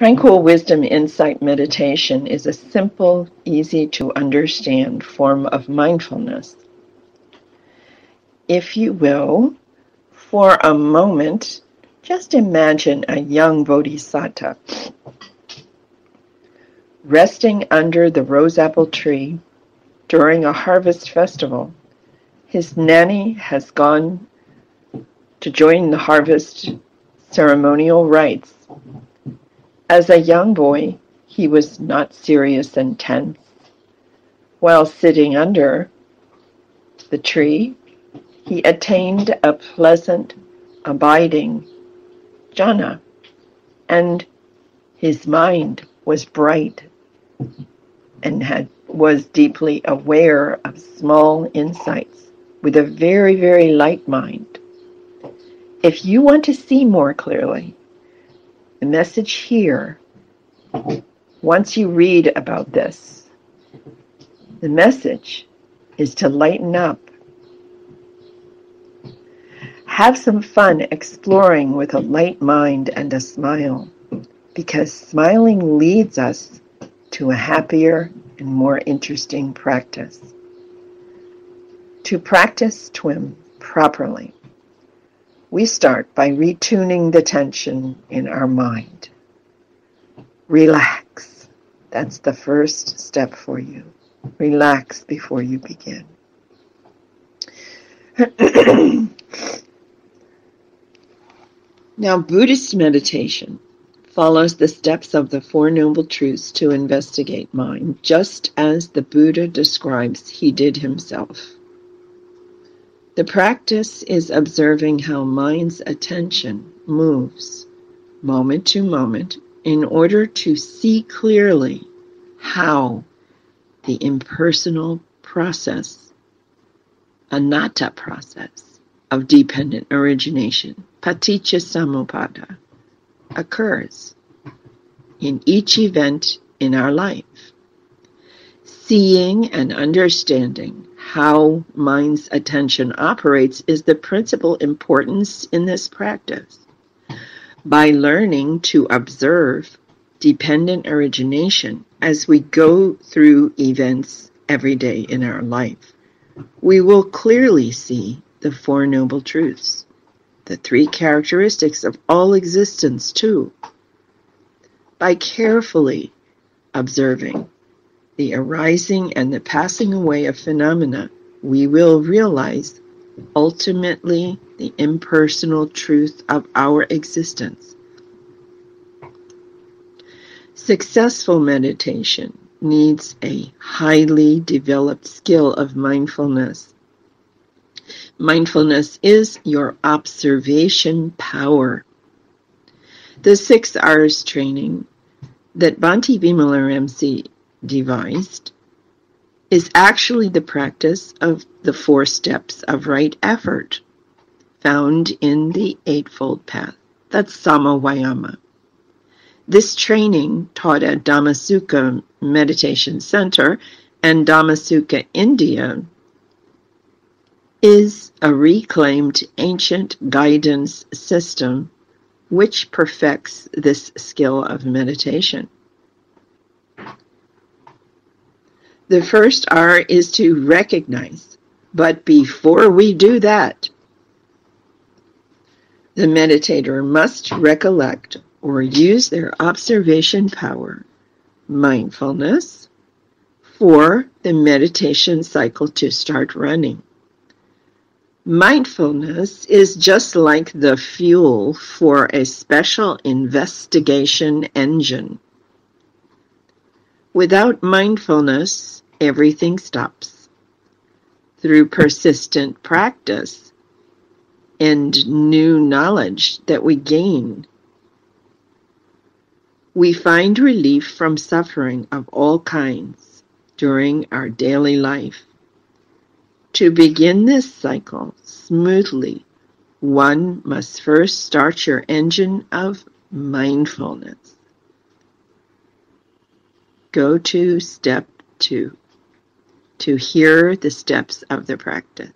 Tranquil Wisdom Insight Meditation is a simple, easy to understand form of mindfulness. If you will, for a moment, just imagine a young bodhisattva resting under the rose apple tree during a harvest festival. His nanny has gone to join the harvest ceremonial rites. As a young boy, he was not serious and tense. While sitting under the tree, he attained a pleasant, abiding jhana, and his mind was bright and had was deeply aware of small insights with a very, very light mind. If you want to see more clearly, the message here, once you read about this, the message is to lighten up. Have some fun exploring with a light mind and a smile, because smiling leads us to a happier and more interesting practice. To practice TWIM properly, we start by retuning the tension in our mind. Relax. That's the first step for you. Relax before you begin. now, Buddhist meditation follows the steps of the Four Noble Truths to investigate mind, just as the Buddha describes he did himself. The practice is observing how mind's attention moves moment to moment in order to see clearly how the impersonal process, anatta process of dependent origination, paticca samuppada, occurs in each event in our life. Seeing and understanding how mind's attention operates is the principal importance in this practice. By learning to observe dependent origination as we go through events every day in our life, we will clearly see the Four Noble Truths, the three characteristics of all existence, too. By carefully observing the arising and the passing away of phenomena, we will realize ultimately the impersonal truth of our existence. Successful meditation needs a highly developed skill of mindfulness. Mindfulness is your observation power. The six R's training that Bhante Vimalaramsi devised is actually the practice of the four steps of right effort found in the Eightfold Path. That's Sama Vayama. This training, taught at Dhammasukha Meditation Center and Dhammasukha India, is a reclaimed ancient guidance system which perfects this skill of meditation. The first R is to recognize. But before we do that, the meditator must recollect or use their observation power, mindfulness, for the meditation cycle to start running. Mindfulness is just like the fuel for a special investigation engine. Without mindfulness, everything stops. Through persistent practice and new knowledge that we gain, we find relief from suffering of all kinds during our daily life. To begin this cycle smoothly, one must first start your engine of mindfulness. Go to step two to hear the steps of the practice.